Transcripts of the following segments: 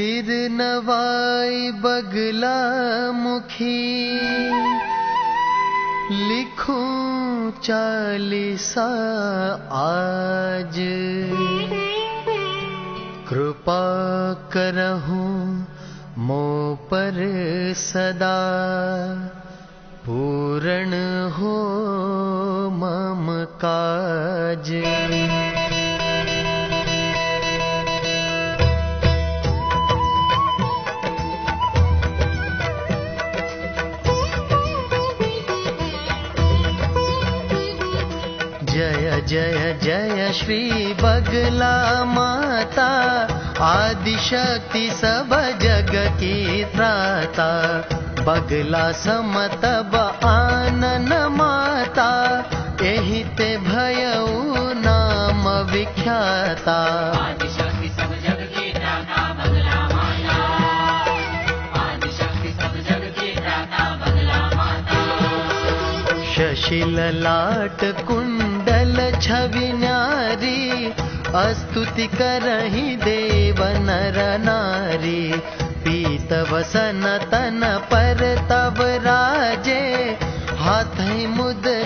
सिर नवाई बगला मुखी। लिखूं चालीसा आज। कृपा करहूं मो पर सदा। पूर्ण हो मम काज जय जय श्री बगला माता आदिशक्ति सब जग की त्राता। बगला समतब आनन माता एहि ते भयऊ नाम विख्याता। आदिशक्ति सब न्यारी अस्तुति करहि देव नर नारी। पीत वसन तन पर तब राजे हाथ मुद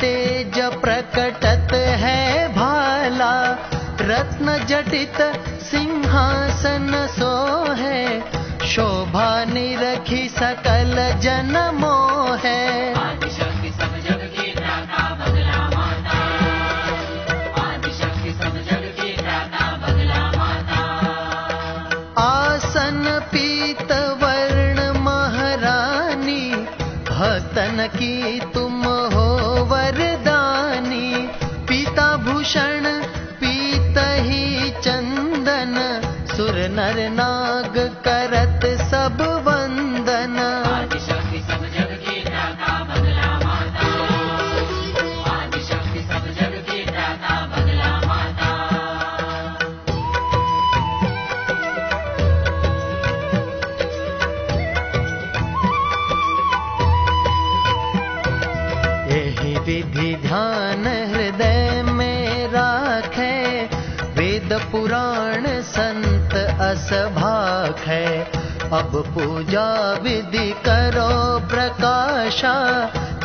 तेज प्रकटत है भाला रत्न जटित सिंहासन सो है। शोभा निरखी सकल जन मोह आदिशक्ति नर नाग करत सब वंदन। आदिशक्ति सब असभाख है। अब पूजा विधि करो प्रकाशा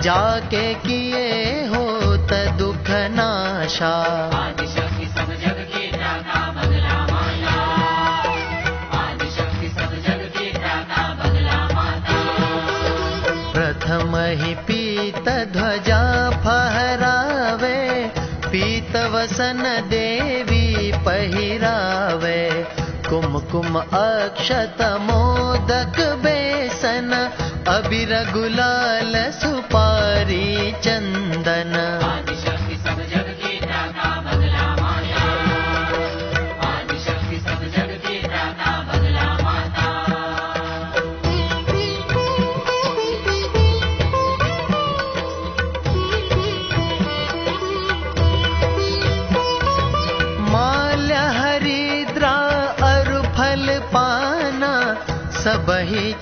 जाके किए होत दुख नाशा। आदिशक्ति सब जग की त्राता बगला माता। आदिशक्ति सब जग की त्राता बगला माता। प्रथम ही पीत ध्वजा फहरावे पीत वसन देवी पहिरावे कुमकुम अक्षत मोदक बेसन अबिर गुलाल सुपारी चंदन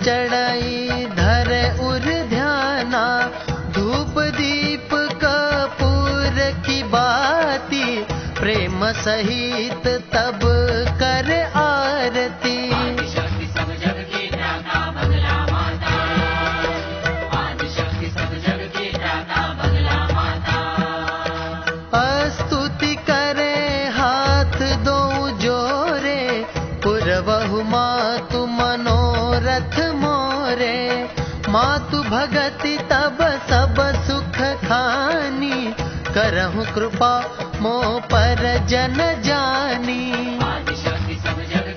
चढ़ाई धर उर ध्याना धूप दीप कपूर की बाती प्रेम सहित तब मातु तब सब सुख खानी। करहु कृपा मो पर जन जानी। आदिशक्ति सब जग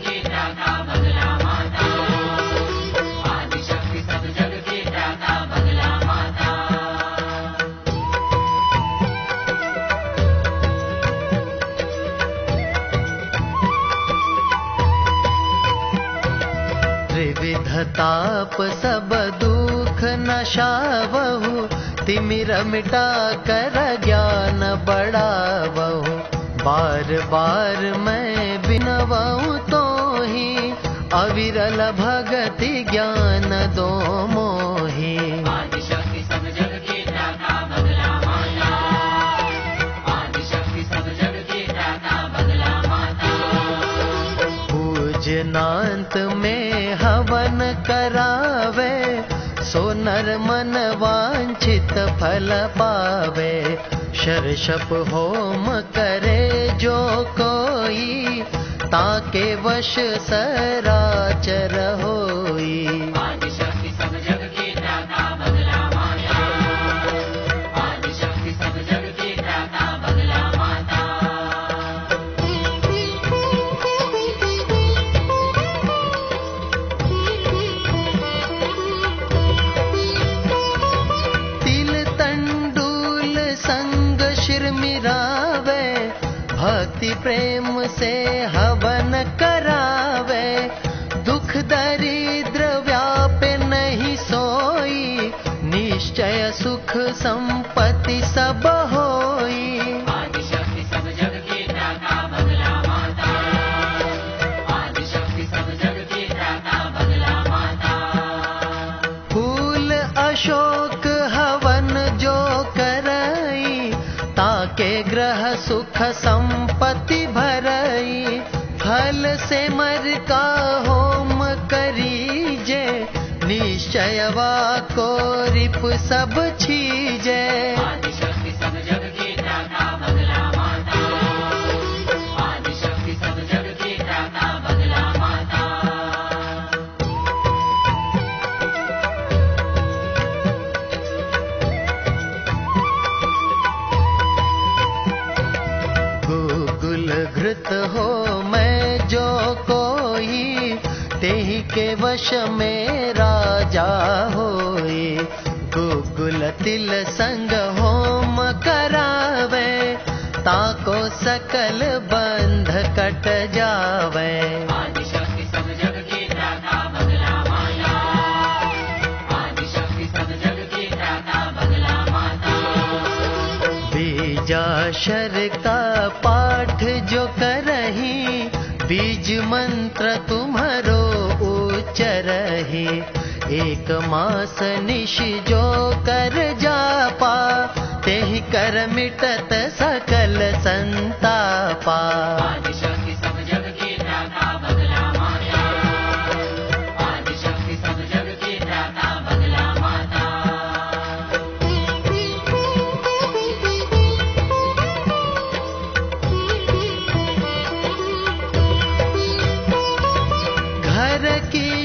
दुख दुख नशावहु तिमिर मिटा कर ज्ञान बढ़ावहु। बार बार तो ही अविरल भगति ज्ञान फल पावे शरशप होम करे जो कोई ताके वश सराचर होई मिरावे भक्ति प्रेम से हवन करावे। दुख दरिद्र व्याप नहीं सोई निश्चय सुख संपत्ति सुख संपत्ति भरई फल से मर का होम करीजे निश्चयवा को रिप सब के वश में राजा होई गुगुल तिल संग होम करावे ताको सकल बंध कट जावे। आदिशक्ति सब जग की त्राता बदला माता आदिशक्ति सब जग की त्राता बदला माता। बीजाक्षर का पाठ जो करही बीज मंत्र तुम्हारो एक मास निश जो कर जापा तेहि कर मिटत सकल संतापा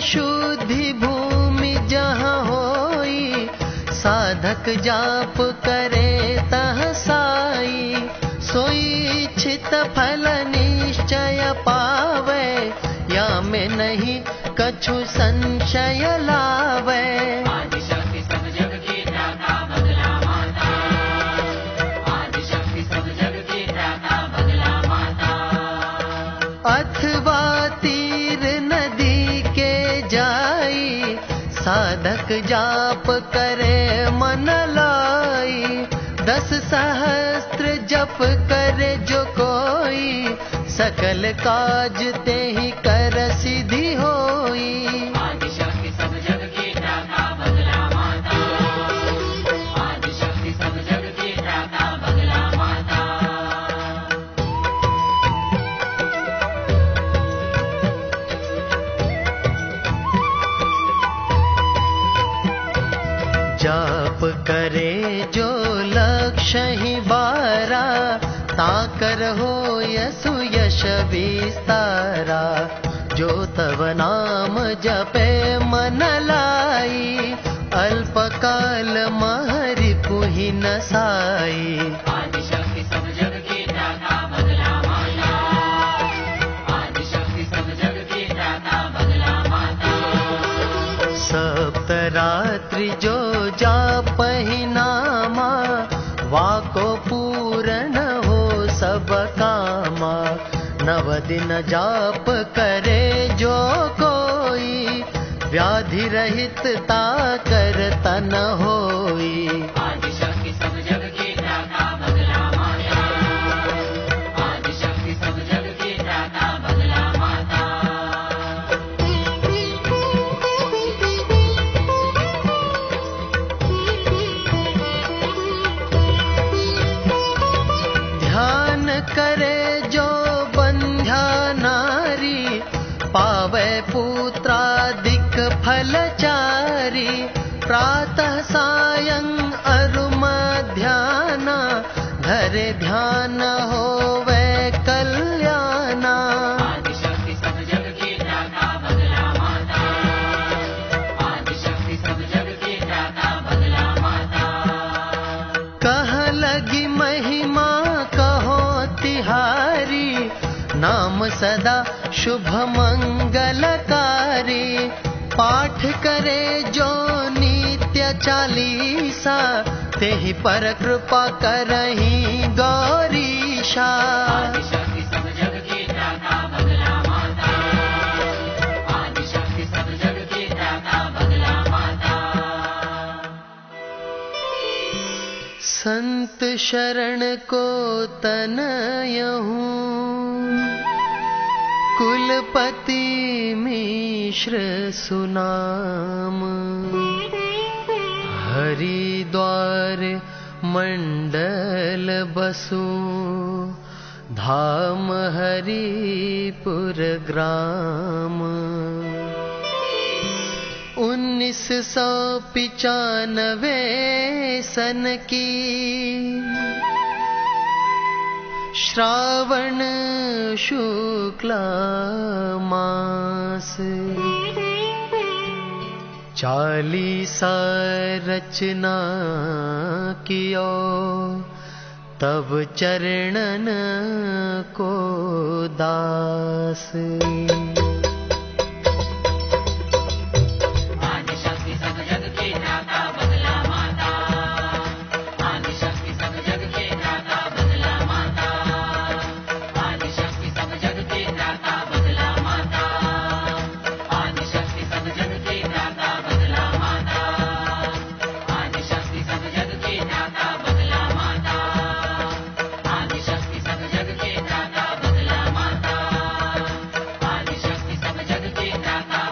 शुद्धि भूमि जहाँ होई, साधक जाप करे तह साई। सोई फल निश्चय पावे, या में नहीं कछु संशय लावे। साधक जाप करे मन लाई। दस सहस्त्र जप करे जो कोई। सकल काज ते ही हो यसु यश विस्तारा जो तव नाम जपे मन लाई अल्पकाल महरि पुहि न साई दिन जाप करे जो कोई व्याधि रहितता कर तन होई। सदा शुभ मंगलकारी पाठ करे जो नित्य चालीसा तेहि पर कृपा करही गौरीशा। संत शरण को तनयहूँ कुलपति मिश्र सुनाम। हरिद्वार मंडल बसु। धाम हरिपुर ग्राम। उन्नीस सौ पिचानवे सन की श्रावण शुक्ला मास। चालीसा रचना कियो तब चरणन को दास na.